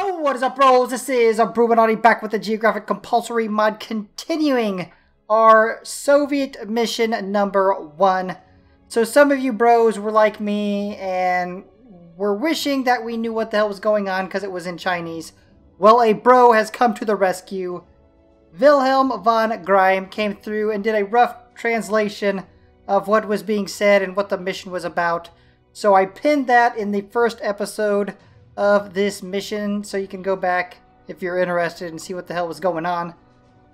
Yo, what is up, bros? This is Bruchminati back with the Geographic Compulsory mod, continuing our Soviet mission number one. So some of you bros were like me and were wishing that we knew what the hell was going on because it was in Chinese. Well, a bro has come to the rescue. Wilhelm von Grime came through and did a rough translation of what was being said and what the mission was about. So I pinned that in the first episode of this mission so you can go back if you're interested and see what the hell was going on.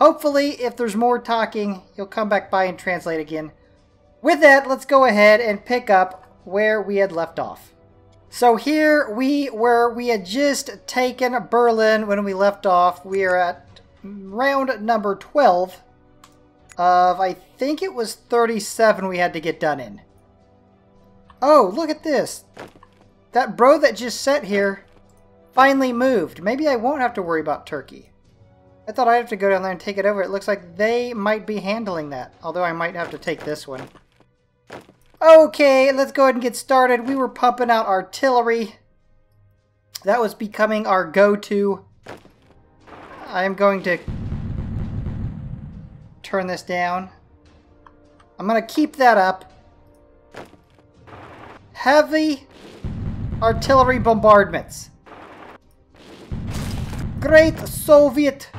Hopefully, if there's more talking, you'll come back by and translate again. With that, let's go ahead and pick up where we had left off. So here we were, we had just taken Berlin when we left off. We are at round number 12 of, I think it was 37 we had to get done in. Oh, look at this. That bro that just sat here finally moved. Maybe I won't have to worry about Turkey. I thought I'd have to go down there and take it over. It looks like they might be handling that. Although I might have to take this one. Okay, let's go ahead and get started. We were pumping out artillery. That was becoming our go-to. I am going to turn this down. I'm going to keep that up. Heavy artillery bombardments. Great Soviet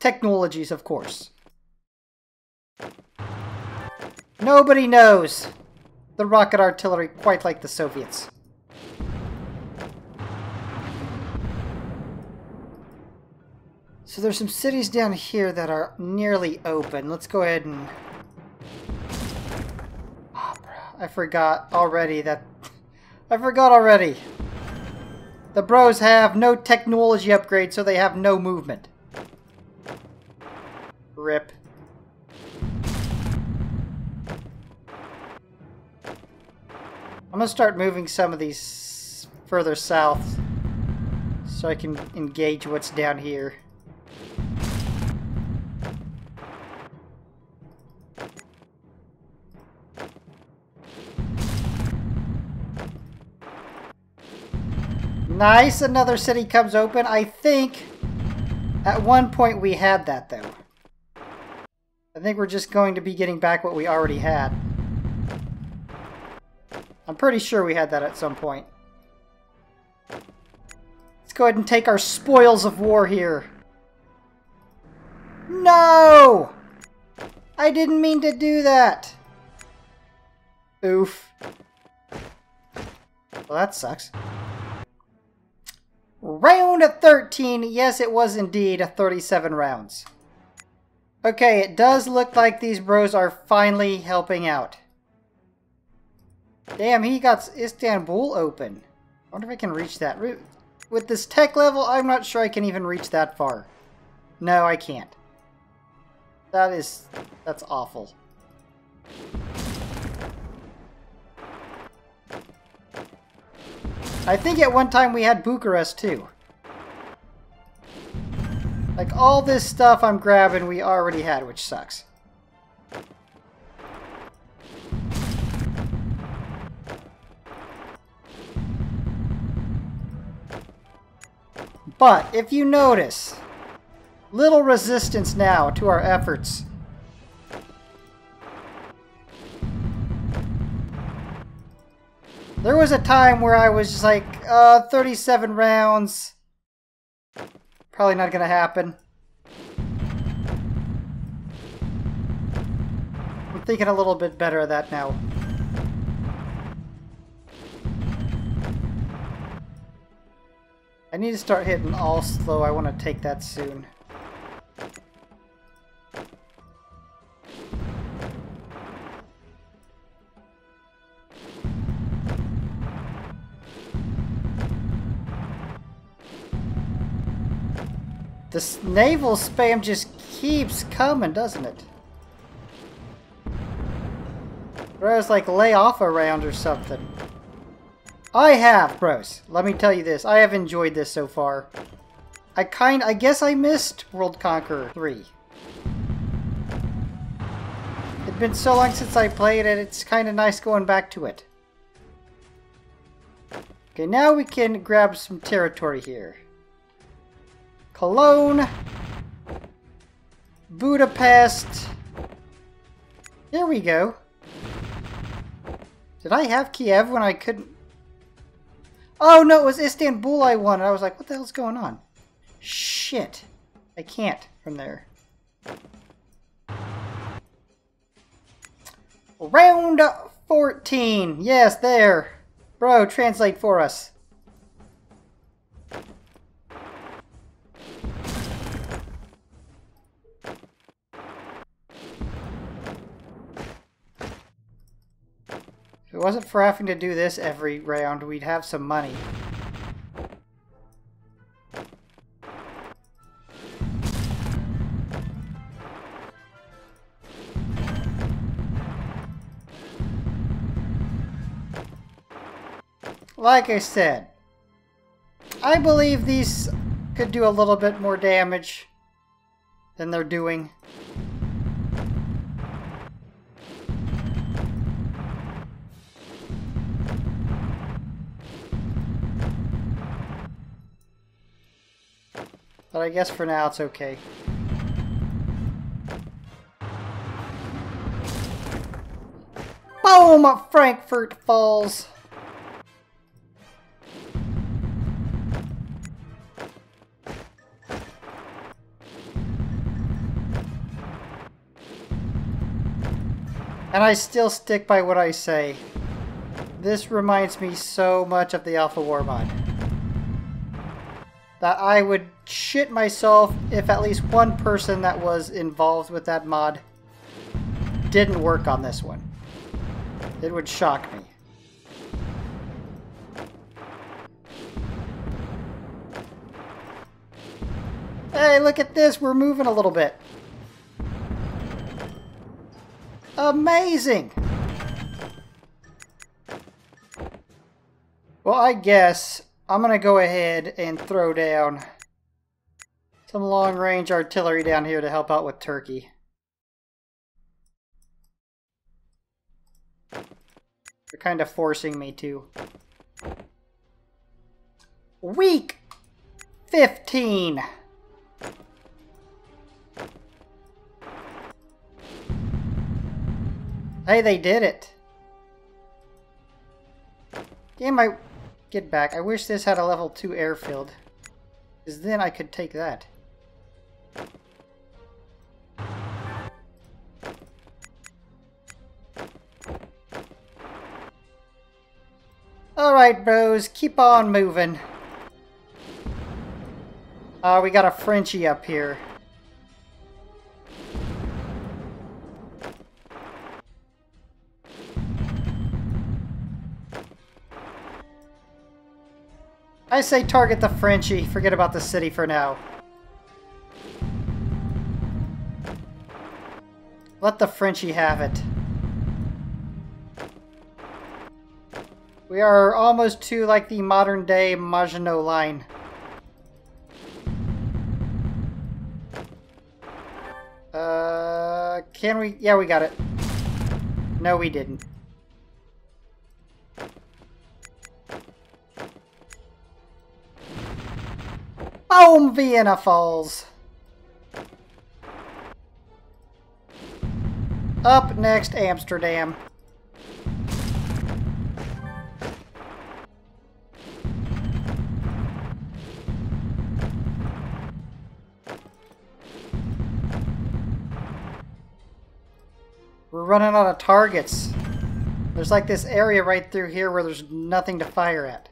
technologies, of course. Nobody knows the rocket artillery quite like the Soviets. So there's some cities down here that are nearly open. Let's go ahead and... Oh, I forgot already that I forgot already. The bros have no technology upgrade, so they have no movement. Rip. I'm gonna start moving some of these further south so I can engage what's down here. Nice, another city comes open. I think at one point we had that, though. I think we're just going to be getting back what we already had. I'm pretty sure we had that at some point. Let's go ahead and take our spoils of war here. No! I didn't mean to do that. Oof. Well, that sucks. Round 13. Yes, it was indeed 37 rounds. Okay, it does look like these bros are finally helping out. Damn, he got Istanbul open. I wonder if I can reach that. With this tech level, I'm not sure I can even reach that far. No, I can't. That is... that's awful. I think at one time we had Bucharest too. Like all this stuff I'm grabbing we already had, which sucks. But if you notice, little resistance now to our efforts There was a time where I was just like, uh, 37 rounds. Probably not gonna happen. I'm thinking a little bit better of that now. I need to start hitting Oslo. I want to take that soon. This naval spam just keeps coming, doesn't it? Bros, like lay off a round or something. I have, bros. Let me tell you this. I have enjoyed this so far. I kind I guess I missed World Conqueror 3. It's been so long since I played it, it's kind of nice going back to it. Okay, now we can grab some territory here. Cologne. Budapest. There we go. Did I have Kiev when I couldn't? Oh no, it was Istanbul I wanted. I was like, what the hell's going on? Shit. I can't from there. Round 14. Yes, there. Bro, translate for us. If it wasn't for having to do this every round, we'd have some money. Like I said, I believe these could do a little bit more damage than they're doing. I guess for now it's okay. Boom! A Frankfurt falls. And I still stick by what I say. This reminds me so much of the Alpha War mod. That I would shit myself if at least one person that was involved with that mod didn't work on this one. It would shock me. Hey, look at this! We're moving a little bit. Amazing! Well, I guess I'm going to go ahead and throw down some long-range artillery down here to help out with Turkey. They're kind of forcing me to. Week 15. Hey, they did it. Damn, I... Get back. I wish this had a level 2 airfield. Because then I could take that. Alright, bros. Keep on moving. Uh, we got a Frenchie up here. I say target the Frenchie. Forget about the city for now. Let the Frenchie have it. We are almost to like the modern day Maginot line. Uh, can we? Yeah, we got it. No, we didn't. Boom! Vienna Falls. Up next, Amsterdam. We're running out of targets. There's like this area right through here where there's nothing to fire at.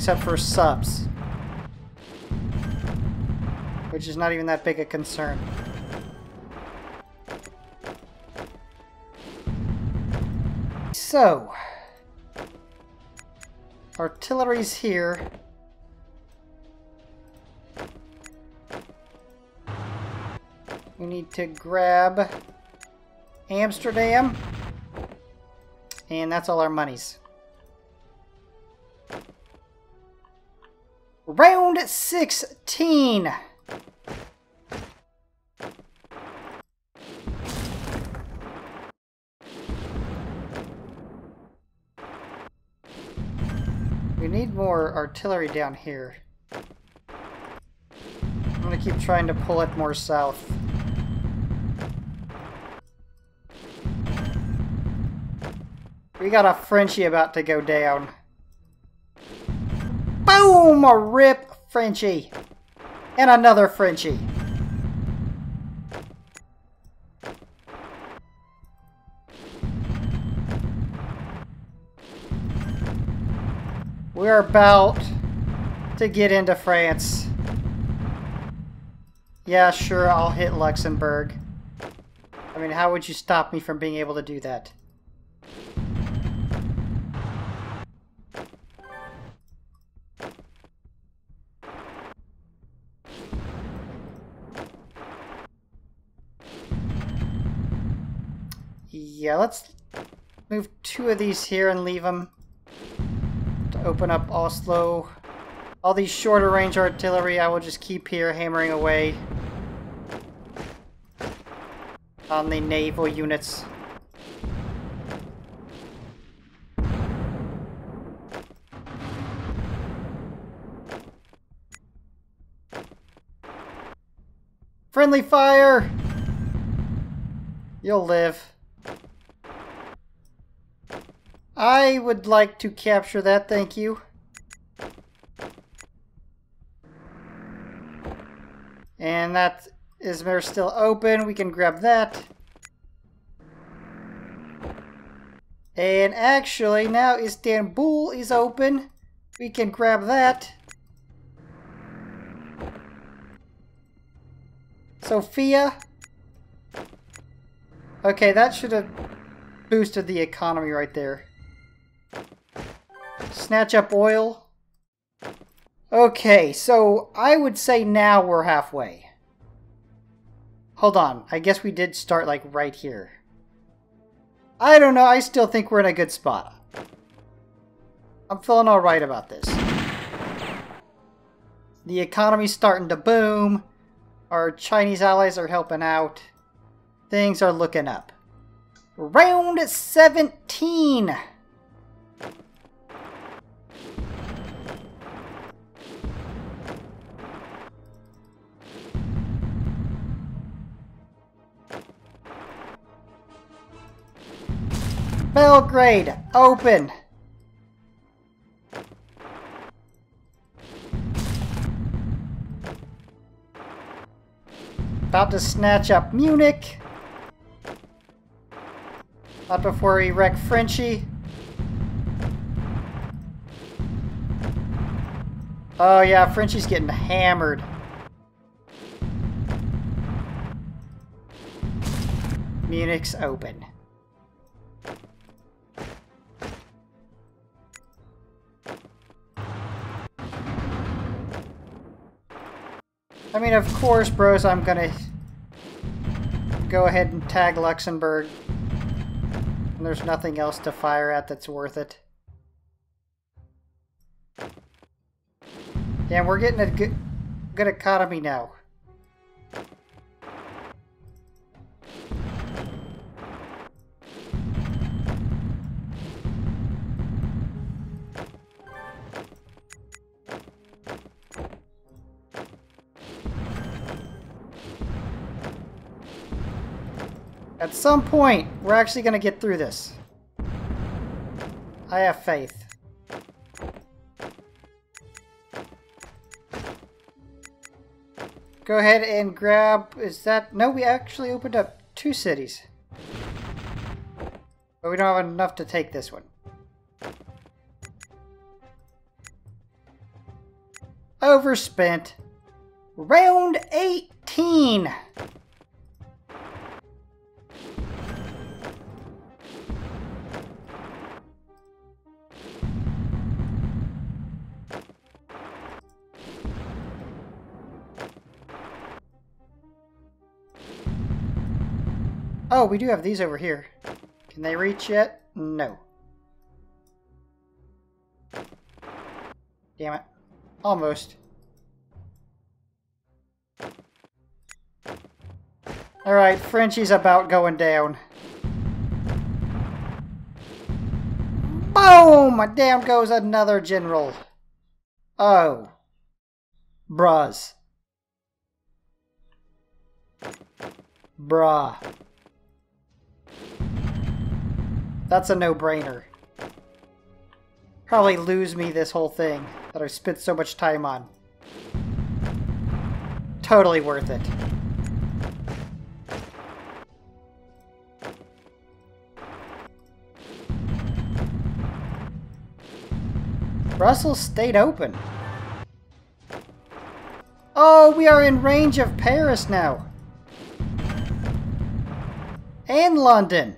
Except for subs. Which is not even that big a concern. So, artillery's here. We need to grab Amsterdam. And that's all our monies. 16. We need more artillery down here. I'm gonna keep trying to pull it more south. We got a Frenchie about to go down. Boom! A rip Frenchie. And another Frenchie. We're about to get into France. Yeah, sure, I'll hit Luxembourg. I mean, how would you stop me from being able to do that? Yeah, let's move two of these here and leave them to open up Oslo. All these shorter range artillery I will just keep here hammering away on the naval units. Friendly fire! You'll live. I would like to capture that, thank you. And that is Izmir still open. We can grab that. And actually, now Istanbul is open. We can grab that. Sofia. Okay, that should have boosted the economy right there. Snatch up oil. Okay, so I would say now we're halfway. Hold on, I guess we did start like right here. I don't know, I still think we're in a good spot. I'm feeling alright about this. The economy's starting to boom. Our Chinese allies are helping out. Things are looking up. Round 17! Belgrade, open! About to snatch up Munich. Not before we wreck Frenchy. Oh yeah, Frenchy's getting hammered. Munich's open. I mean, of course, bros, I'm gonna go ahead and tag Luxembourg. And there's nothing else to fire at that's worth it. Damn, we're getting a good, good economy now. Some point, we're actually going to get through this. I have faith. Go ahead and grab... Is that... No, we actually opened up two cities. But we don't have enough to take this one. Overspent. Round 18! Oh, we do have these over here. Can they reach yet? No. Damn it. Almost. Alright, Frenchie's about going down. Boom! Down goes another general. Oh. Bruhs. Bruh. That's a no-brainer. Probably lose me this whole thing that I've spent so much time on. Totally worth it. Brussels stayed open. Oh, we are in range of Paris now. And London.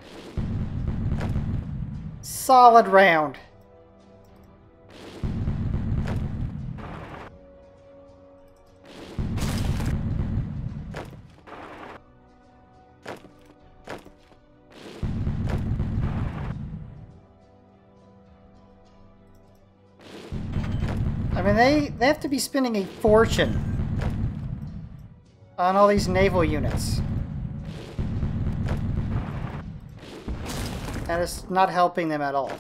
Solid round. I mean, they, they have to be spending a fortune on all these naval units. It's not helping them at all.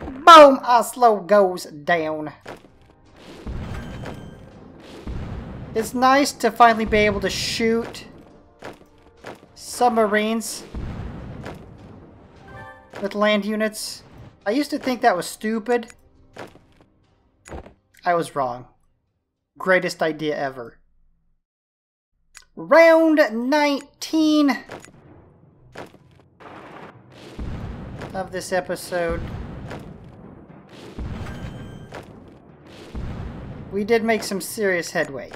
Boom! Oslo goes down. It's nice to finally be able to shoot submarines with land units. I used to think that was stupid. I was wrong. Greatest idea ever. Round 19 of this episode. We did make some serious headway.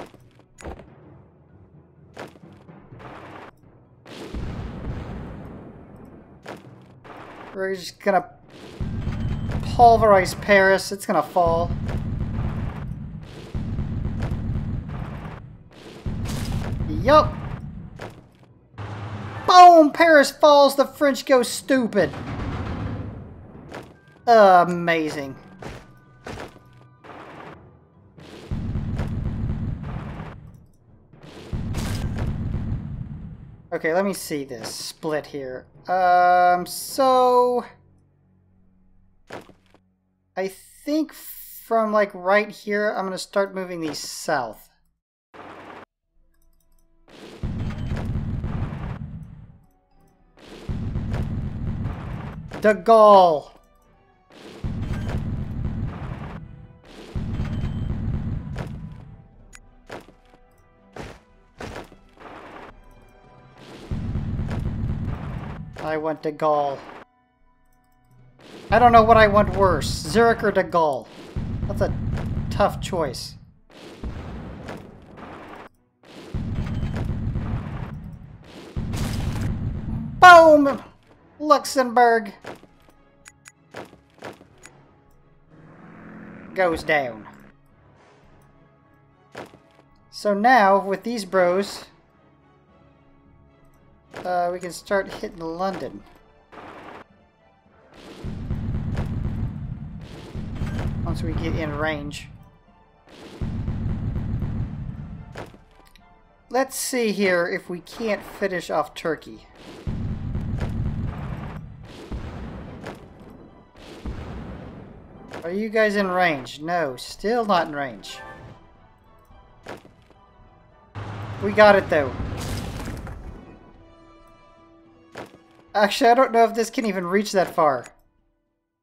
We're just gonna pulverize Paris. It's gonna fall. Yup. Boom! Paris falls. The French go stupid. Amazing. Okay, let me see this split here. Um, so... I think from like right here, I'm going to start moving these south. De Gaulle. I want De Gaulle. I don't know what I want worse, Zurich or De Gaulle. That's a tough choice. Boom! Luxembourg goes down. So now, with these bros, uh, we can start hitting London. once we get in range. Let's see here if we can't finish off Turkey. Are you guys in range? No, still not in range. We got it though. Actually, I don't know if this can even reach that far.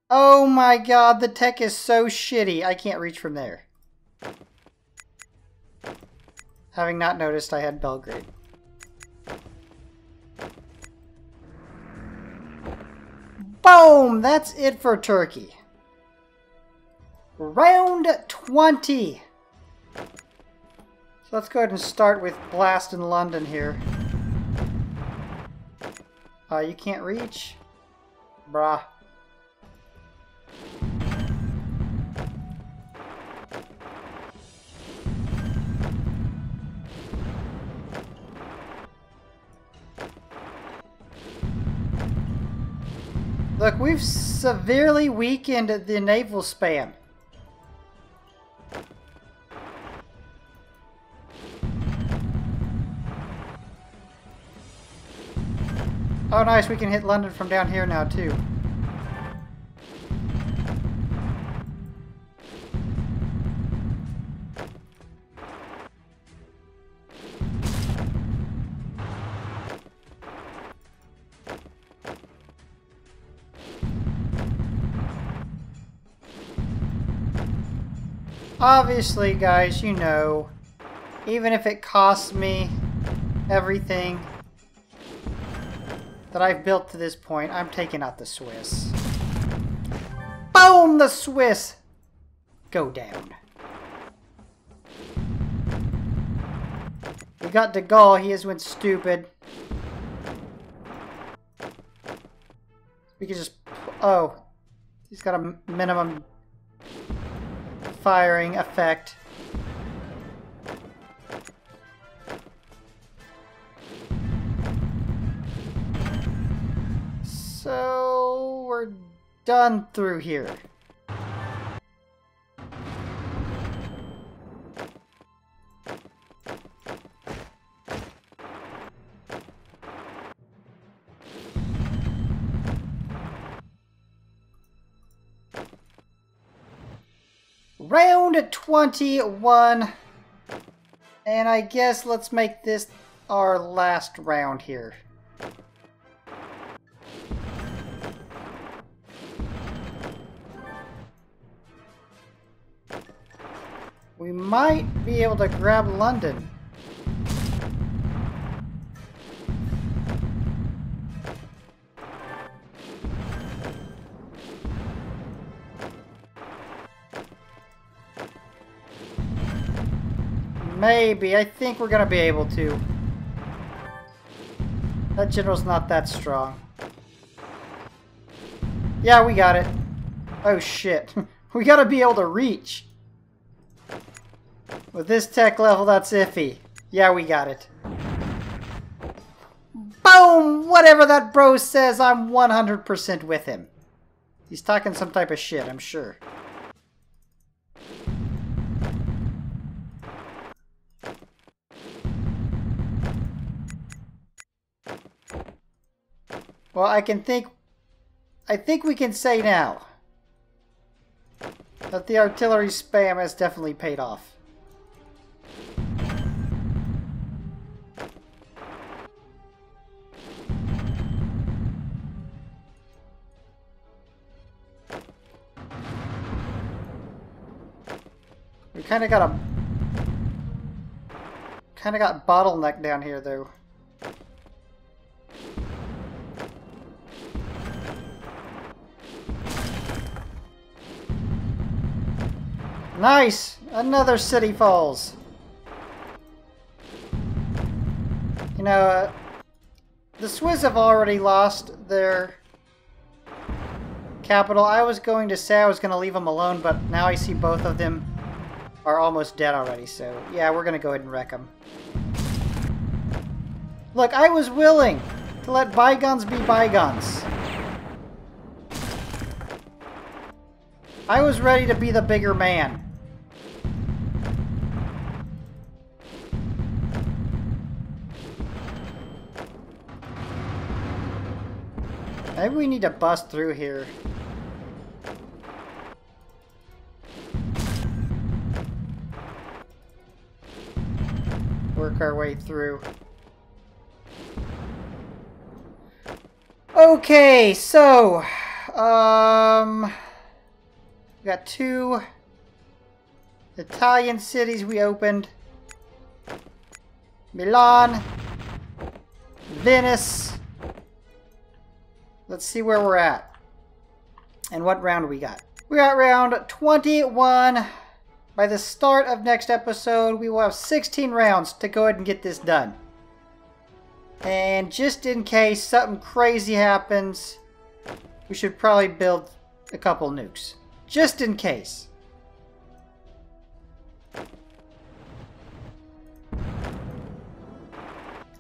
Oh my god, the tech is so shitty. I can't reach from there. Having not noticed I had Belgrade. Boom! That's it for Turkey. Round 20. So let's go ahead and start with Blast in London here. Uh, you can't reach? Bruh. Look, we've severely weakened the naval spam. Oh, nice. We can hit London from down here now, too. Obviously, guys, you know, even if it costs me everything that I've built to this point, I'm taking out the Swiss. Boom! The Swiss go down. We got De Gaulle. He has went stupid. We could just... Oh. He's got a minimum firing effect. So we're done through here. Round 21. And I guess let's make this our last round here. We might be able to grab London. Maybe. I think we're going to be able to. That general's not that strong. Yeah, we got it. Oh, shit. we got to be able to reach. With this tech level, that's iffy. Yeah, we got it. Boom! Whatever that bro says, I'm 100% with him. He's talking some type of shit, I'm sure. Well, I can think... I think we can say now that the artillery spam has definitely paid off. Kind of got a... Kind of got bottleneck down here, though. Nice! Another city falls. You know, uh, the Swiss have already lost their capital. I was going to say I was going to leave them alone, but now I see both of them are almost dead already, so yeah, we're going to go ahead and wreck them. Look, I was willing to let bygones be bygones. I was ready to be the bigger man. Maybe we need to bust through here. Work our way through. Okay, so, um, we got two Italian cities we opened. Milan, Venice, Let's see where we're at. And what round we got. We got round 21. By the start of next episode, we will have 16 rounds to go ahead and get this done. And just in case something crazy happens, we should probably build a couple nukes. Just in case.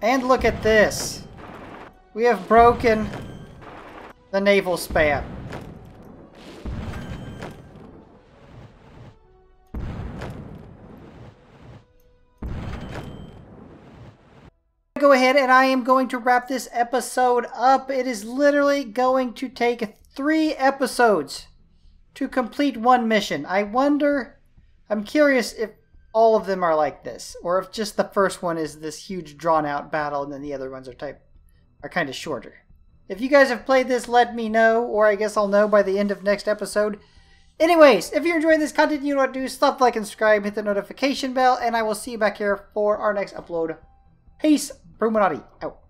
And look at this. We have broken the naval spam. Go ahead and I am going to wrap this episode up. It is literally going to take three episodes to complete one mission. I wonder, I'm curious if all of them are like this, or if just the first one is this huge drawn out battle and then the other ones are type are kind of shorter. If you guys have played this, let me know, or I guess I'll know by the end of next episode. Anyways, if you're enjoying this content, you know what to do. Stop, like, and subscribe, hit the notification bell, and I will see you back here for our next upload. Peace, Bruchminati, out.